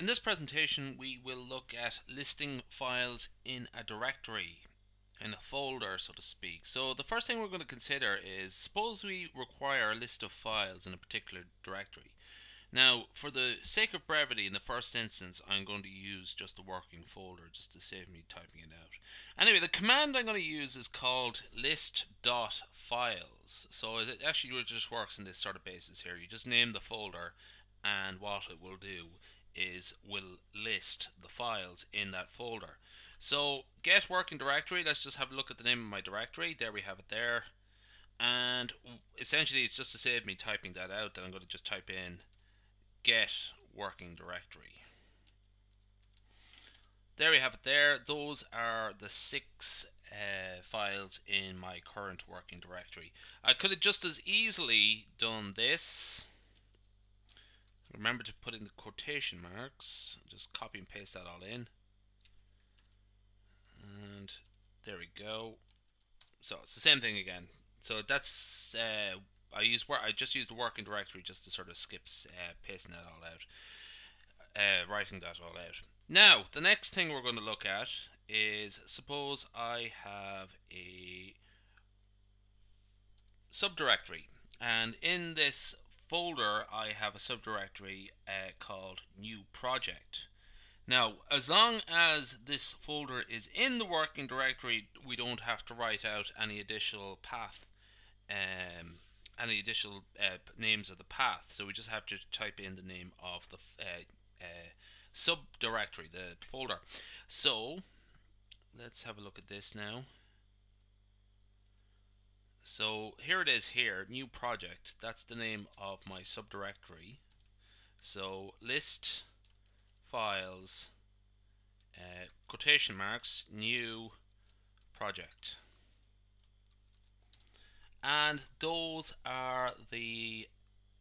In this presentation we will look at listing files in a directory, in a folder so to speak. So the first thing we're going to consider is suppose we require a list of files in a particular directory. Now for the sake of brevity in the first instance I'm going to use just the working folder just to save me typing it out. Anyway the command I'm going to use is called list.files. So it actually just works in this sort of basis here. You just name the folder and what it will do is will list the files in that folder. So get working directory, let's just have a look at the name of my directory. There we have it there. And essentially it's just to save me typing that out that I'm going to just type in get working directory. There we have it there. Those are the six uh, files in my current working directory. I could have just as easily done this Remember to put in the quotation marks. Just copy and paste that all in. And there we go. So it's the same thing again. So that's uh, I use work. I just used the working directory just to sort of skip uh, pasting that all out, uh, writing that all out. Now the next thing we're going to look at is suppose I have a subdirectory, and in this folder I have a subdirectory uh, called new project. Now, as long as this folder is in the working directory, we don't have to write out any additional path, um, any additional uh, names of the path. So we just have to type in the name of the uh, uh, subdirectory, the folder. So let's have a look at this now. So here it is here, new project. That's the name of my subdirectory. So list files uh, quotation marks new project. And those are the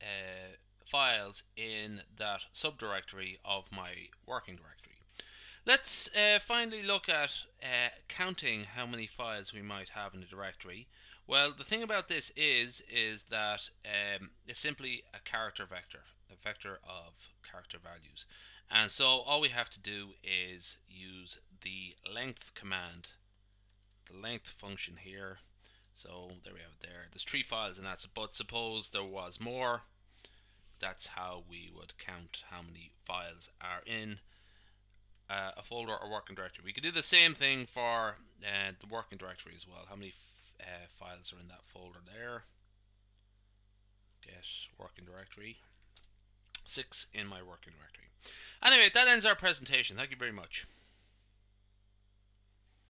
uh, files in that subdirectory of my working directory. Let's uh, finally look at uh, counting how many files we might have in a directory. Well, the thing about this is is that um, it's simply a character vector, a vector of character values. And so all we have to do is use the length command, the length function here. So there we have it there. There's three files and that's but suppose there was more. That's how we would count how many files are in uh, a folder or working directory. We could do the same thing for uh, the working directory as well. How many uh, files are in that folder there. Get working directory. Six in my working directory. Anyway, that ends our presentation. Thank you very much.